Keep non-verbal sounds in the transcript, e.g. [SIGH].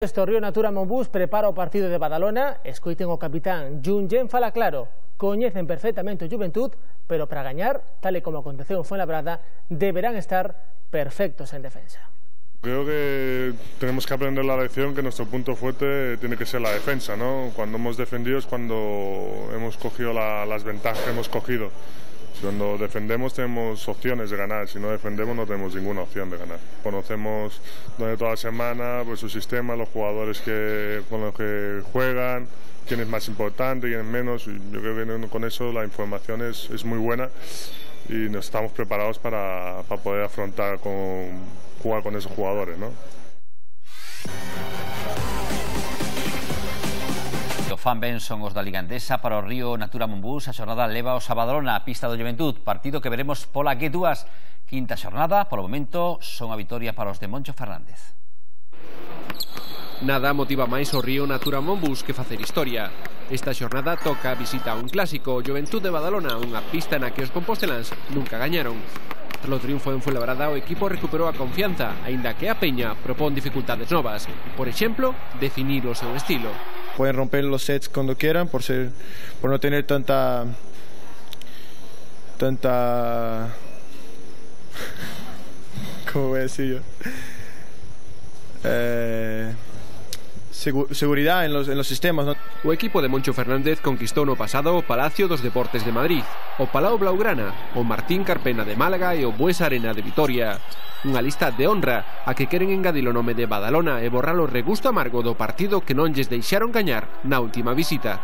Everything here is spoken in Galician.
Este Río Natura Monbús prepara o partido de Badalona, escoiten o capitán Junjen fala claro, coñecen perfectamente o Juventud, pero para gañar, tal e como aconteceu en Fuenlabrada, deberán estar perfectos en defensa. Creo que tenemos que aprender la lección que nuestro punto fuerte tiene que ser la defensa, ¿no? Cuando hemos defendido es cuando hemos cogido la, las ventajas que hemos cogido. Cuando defendemos tenemos opciones de ganar, si no defendemos no tenemos ninguna opción de ganar. Conocemos durante toda la semana pues, su sistema, los jugadores que, con los que juegan, quién es más importante, quién es menos. Yo creo que con eso la información es, es muy buena y nos estamos preparados para, para poder afrontar con jugar con esos jugadores. ¿no? fan ben son os da Ligandesa para o Río Natura Mumbús. A xornada leva o Sabadrona a pista do Juventud partido que veremos pola G2 quinta xornada, polo momento son a vitoria para os de Moncho Fernández. Nada motiva máis o Río Natura Mombus que facer historia. Esta xornada toca a visita a un clásico o Juventud de Badalona unha pista na que os composteláns nunca gañaron. Tras o triunfo en Fuenlabrada, o equipo recuperou a confianza, aínda que a Peña propón dificultades novas, por exemplo, definir o seu estilo. Pueden romper los sets cuando quieran por ser por no tener tanta tanta [LAUGHS] ¿cómo voy a decir yo? Eh, segur, seguridade en los, en los sistemas. ¿no? O equipo de Moncho Fernández conquistou no pasado o Palacio dos Deportes de Madrid, o Palau Blaugrana, o Martín Carpena de Málaga e o Bues Arena de Vitoria. Unha lista de honra a que queren engadir o nome de Badalona e borrar o regusto amargo do partido que non lles deixaron gañar na última visita.